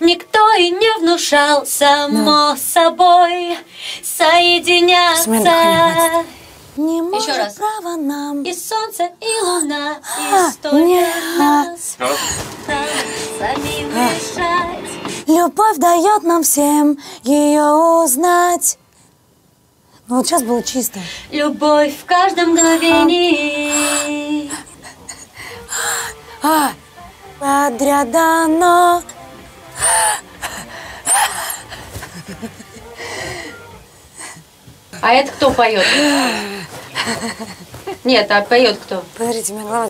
никто и не внушал, само собой соединяться. Не Еще раз. право нам. И солнце, и луна, А, и столько нас самим решать. Любовь дает нам всем ее узнать. Ну вот сейчас было чисто. Любовь в каждом мгновении. А, подряд дано. А это кто поет? Нет, а поет кто? Подождите, голова